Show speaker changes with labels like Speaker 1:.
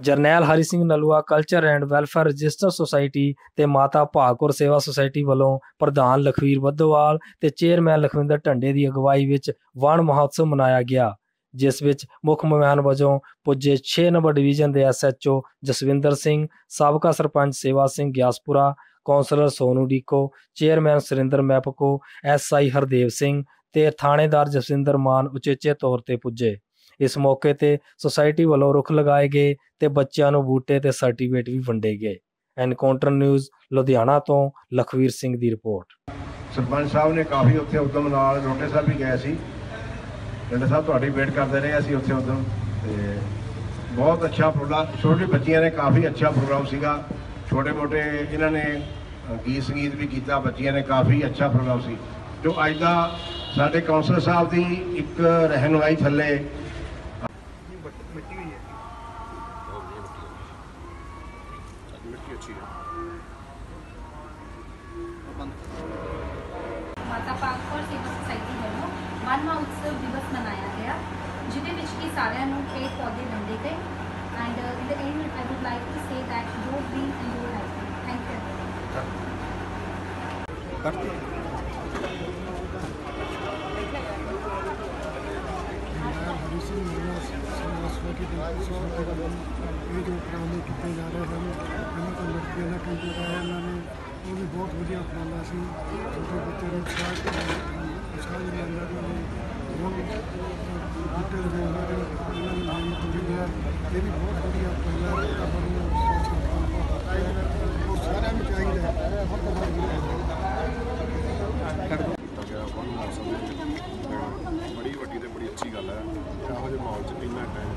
Speaker 1: Jarnail Hari Singh Nalwa culture and welfare register society ਤੇ ਮਾਤਾ ਭਾਗੁਰ ਸੇਵਾ ਸੁਸਾਇਟੀ ਵੱਲੋਂ ਪ੍ਰਧਾਨ ਲਖਵੀਰ ਵੱਧੋਵਾਲ ਤੇ ਚੇਅਰਮੈਨ ਲਖਵਿੰਦਰ ਢੰਡੇ ਦੀ ਅਗਵਾਈ ਵਿੱਚ ਵਣ ਮਹੋਤਸਵ ਮਨਾਇਆ ਗਿਆ, ਜਿਸ ਵਿੱਚ ਮੁੱਖ ਮਹਿਮਾਨ ਵਜੋਂ ਪੁੱਜੇ 6 ਨੰਬਰ ਡਿਵੀਜ਼ਨ ਦੇ ਐਸਐਚਓ ਜਸਵਿੰਦਰ ਸਿੰਘ, ਸਾਬਕਾ ਸਰਪੰਚ ਸੇਵਾ ਸਿੰਘ ਗਿਆਸਪੁਰਾ, ਕੌਂਸਲਰ ਸੋਨੂ ਡੀਕੋ ਚੇਅਰਮੈਨ ਸੁਰਿੰਦਰ ਮੈਪਕੋ ਐਸਆਈ ਹਰਦੇਵ ਸਿੰਘ ਤੇ ਥਾਣੇਦਾਰ ਜਸਵਿੰਦਰ ਮਾਨ ਉਚੇਚੇ ਤੌਰ ਤੇ ਪੁੱਜੇ। ਇਸ ਮੌਕੇ ਤੇ ਸੁਸਾਇਟੀ ਵੱਲੋਂ ਰੁੱਖ ਲਗਾਏ ਗਏ ਤੇ ਬੱਚਿਆਂ ਨੂੰ ਬੂਟੇ ਤੇ ਸਰਟੀਫਿਕੇਟ ਵੀ ਵੰਡੇ ਗਏ। ਐਨਕਾਊਂਟਰ ਨਿਊਜ਼ ਲੁਧਿਆਣਾ ਤੋਂ ਲਖਵੀਰ ਸਿੰਘ ਦੀ ਰਿਪੋਰਟ।
Speaker 2: ਸਰਪੰਚ ਸਾਹਿਬ ਨੇ ਕਾਫੀ ਉੱਥੇ ਉਦਮ ਨਾਲ ਰੋਟੇ ਸਾਹਿਬ ਵੀ ਗਏ ਸੀ। ਰੋਟੇ ਸਾਹਿਬ ਤੁਹਾਡੀ ਵੇਟ ਕਰਦੇ ਰਹੇ ਅਸੀਂ ਉੱਥੇ ਉਦਮ ਤੇ ਬਹੁਤ ਅੱਛਾ ਪ੍ਰੋਗਰਾਮ ਛੋਟੇ ਬੱਚਿਆਂ ਨੇ ਕਾਫੀ ਅੱਛਾ ਪ੍ਰੋਗਰਾਮ ਸੀਗਾ। ਛੋਟੇ ਮੋਟੇ ਇਹਨਾਂ ਨੇ ਗੀਤ ਸੰਗੀਤ ਵੀ ਕੀਤਾ, ਬੱਚਿਆਂ ਨੇ ਕਾਫੀ ਅੱਛਾ ਪ੍ਰੋਗਰਾਮ ਸੀ। ਜੋ ਅੱਜ ਦਾ ਸਾਡੇ ਕਾਉਂਸਲਰ ਸਾਹਿਬ ਦੀ ਇੱਕ ਰਹਿਨੁਮਾਈ ਥੱਲੇ
Speaker 3: ਮਾਤਾ ਪਾਕੌਰ ਸੇਵਾ ਸੁਸਾਇਟੀ ਵੱਲੋਂ ਵਨ ਮਹੋਤਸਵ ਦਿਵਸ ਮਨਾਇਆ ਗਿਆ ਜਿਹਦੇ ਵਿੱਚ ਕਿ ਸਾਰਿਆਂ ਨੂੰ ਪੇੜ ਪੌਦੇ ਵੰਡੇ ਗਏ। And in the end I would like to say that you green and you life thank you
Speaker 4: Singh Nalwa ਸਮਾਜ ਸੇਵਾ ਦੇ ਇਹ ਜੋ ਉਪਰਾਲੇ ਕੀਤੇ ਜਾ ਰਹੇ ਹਨ ਇਹਨਾਂ ਤੋਂ ਲੜਕੀਆਂ ਦਾ ਕੰਮ ਜਿਹੜਾ ਹੈ ਇਹਨਾਂ ਨੇ ਉਹ ਵੀ ਬਹੁਤ ਵਧੀਆ ਉਪਰਾਲਾ ਸੀ ਛੋਟੇ ਬੱਚੇ ਨੂੰ ਉਤਸ਼ਾਹ ਉਤਸ਼ਾਹ ਦੇ ਅੰਦਰ ਨੇ ਹੁਣ ਬੂਟੇ ਦੇ ਅੰਦਰ ਇਹਨਾਂ ਨੂੰ ਲੈਣ ਤੁਰੀ ਗਿਆ ਇਹ ਵੀ ਬਹੁਤ ਵਧੀਆ ਉਪਰਾਲਾ ਹੈ ਆਪਾਂ ਨੂੰ ਉਹ ਸਾਰਿਆਂ ਨੂੰ ਚਾਹੀਦਾ ਹੈ ਹਰ ਤੋਂ ਵੱਧ
Speaker 5: ਕੀਤਾ ਗਿਆ ਵਨ ਮੌਸਮ ਦੇ ਵਿੱਚ ਬੜੀ ਵੱਡੀ ਤੇ ਬੜੀ ਅੱਛੀ ਗੱਲ ਹੈ ਇਹੋ ਜਿਹੇ ਮਾਹੌਲ 'ਚ ਇੰਨਾ ਟਾਈਮ